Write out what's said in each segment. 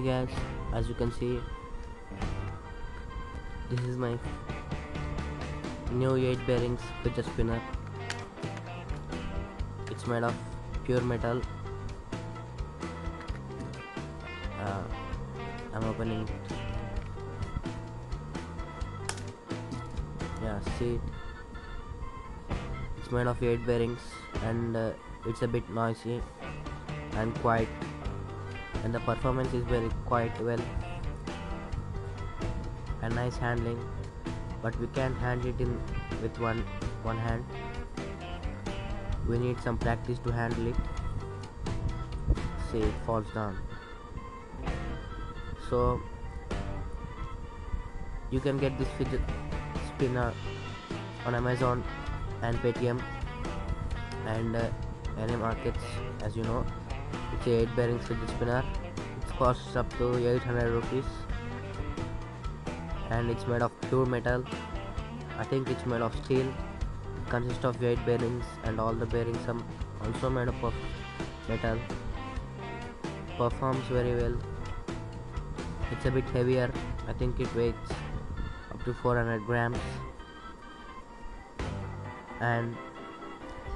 guys as you can see this is my new 8 bearings fidget spinner it's made of pure metal. Uh, I'm opening. Yeah see? It's made of 8 bearings and uh, it's a bit noisy and quiet and the performance is very quite well. And nice handling. But we can't handle it in with one one hand. We need some practice to handle it. See it falls down. So you can get this fidget spinner on Amazon and Paytm and uh, any markets as you know it's a 8 bearings with the spinner it costs up to 800 rupees. And it's made of pure metal. I think it's made of steel. It consists of 8 bearings and all the bearings are also made up of metal. Performs very well. It's a bit heavier. I think it weighs up to 400 grams. And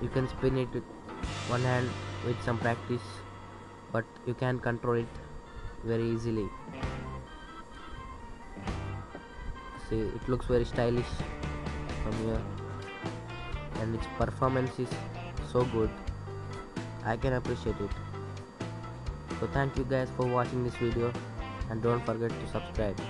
you can spin it with one hand with some practice but you can control it very easily. See it looks very stylish from here. And its performance is so good. I can appreciate it. So thank you guys for watching this video. And don't forget to subscribe